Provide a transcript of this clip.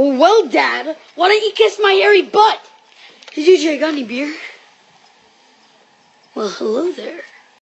Oh, well, Dad, why don't you kiss my hairy butt? Did you got any beer? Well, hello there.